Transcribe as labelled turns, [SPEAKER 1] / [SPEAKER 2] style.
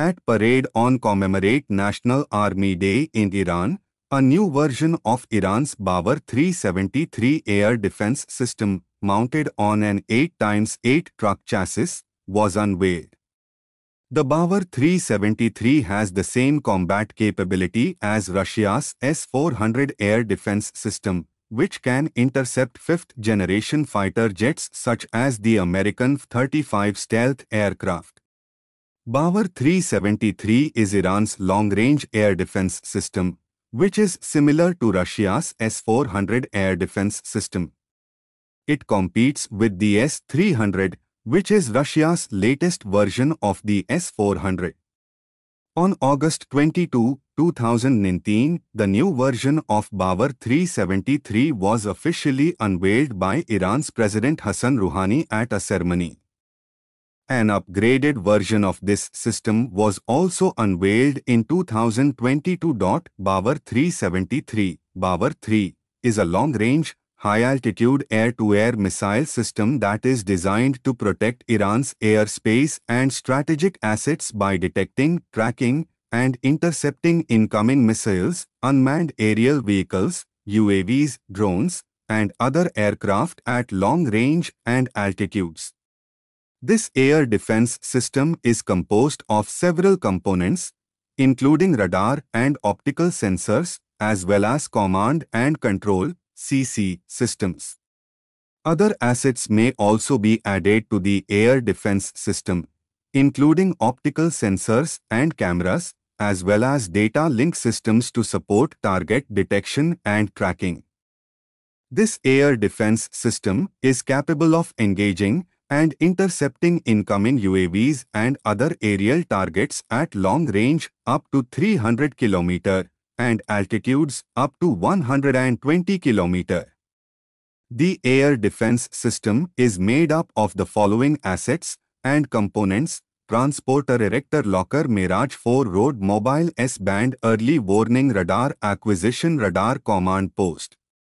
[SPEAKER 1] At parade on commemorate National Army Day in Iran, a new version of Iran's Bavar 373 air defense system, mounted on an 8x8 truck chassis, was unveiled. The Bavar 373 has the same combat capability as Russia's S-400 air defense system, which can intercept fifth-generation fighter jets such as the American F-35 stealth aircraft. Bavar 373 is Iran's long-range air defense system, which is similar to Russia's S-400 air defense system. It competes with the S-300, which is Russia's latest version of the S-400. On August 22, 2019, the new version of Bavar 373 was officially unveiled by Iran's President Hassan Rouhani at a ceremony. An upgraded version of this system was also unveiled in 2022. Bavar 373, Bavar 3, is a long-range, high-altitude air-to-air missile system that is designed to protect Iran's airspace and strategic assets by detecting, tracking, and intercepting incoming missiles, unmanned aerial vehicles, UAVs, drones, and other aircraft at long range and altitudes. This air defense system is composed of several components, including radar and optical sensors, as well as command and control CC systems. Other assets may also be added to the air defense system, including optical sensors and cameras, as well as data link systems to support target detection and tracking. This air defense system is capable of engaging and intercepting incoming UAVs and other aerial targets at long range up to 300 km and altitudes up to 120 km. The air defense system is made up of the following assets and components Transporter Erector Launcher Meraj 4 Road Mobile S-Band Early Warning Radar Acquisition Radar Command Post